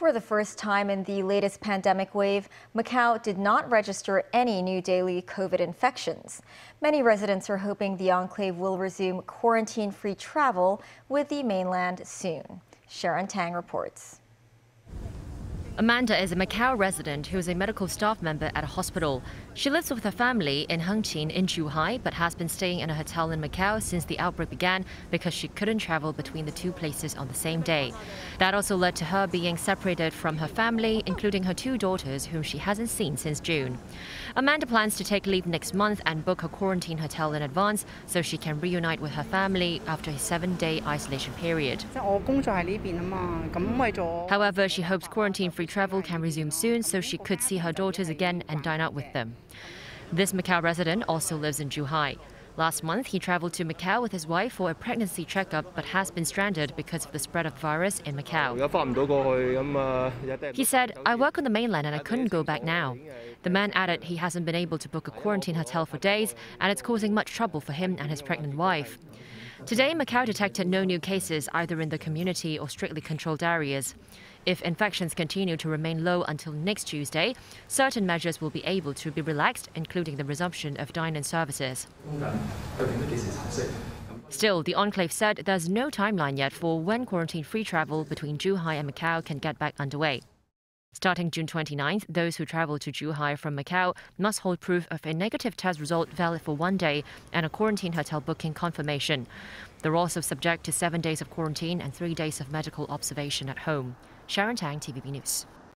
For the first time in the latest pandemic wave, Macau did not register any new daily COVID infections. Many residents are hoping the enclave will resume quarantine free travel with the mainland soon. Sharon Tang reports. Amanda is a Macau resident who is a medical staff member at a hospital. She lives with her family in Hengqin in Zhuhai, but has been staying in a hotel in Macau since the outbreak began because she couldn't travel between the two places on the same day. That also led to her being separated from her family, including her two daughters, whom she hasn't seen since June. Amanda plans to take leave next month and book a quarantine hotel in advance so she can reunite with her family after a seven day isolation period. However, she hopes quarantine free travel can resume soon so she could see her daughters again and dine out with them. This Macau resident also lives in Zhuhai. Last month, he traveled to Macau with his wife for a pregnancy checkup but has been stranded because of the spread of virus in Macau. He said, I work on the mainland and I couldn't go back now. The man added he hasn't been able to book a quarantine hotel for days and it's causing much trouble for him and his pregnant wife. Today, Macau detected no new cases either in the community or strictly controlled areas. If infections continue to remain low until next Tuesday, certain measures will be able to be relaxed, including the resumption of dine-in services. Still, the enclave said there's no timeline yet for when quarantine-free travel between Zhuhai and Macau can get back underway. Starting June 29th, those who travel to Zhuhai from Macau must hold proof of a negative test result valid for one day and a quarantine hotel booking confirmation. They're also subject to seven days of quarantine and three days of medical observation at home. Sharon Tang, TVB News.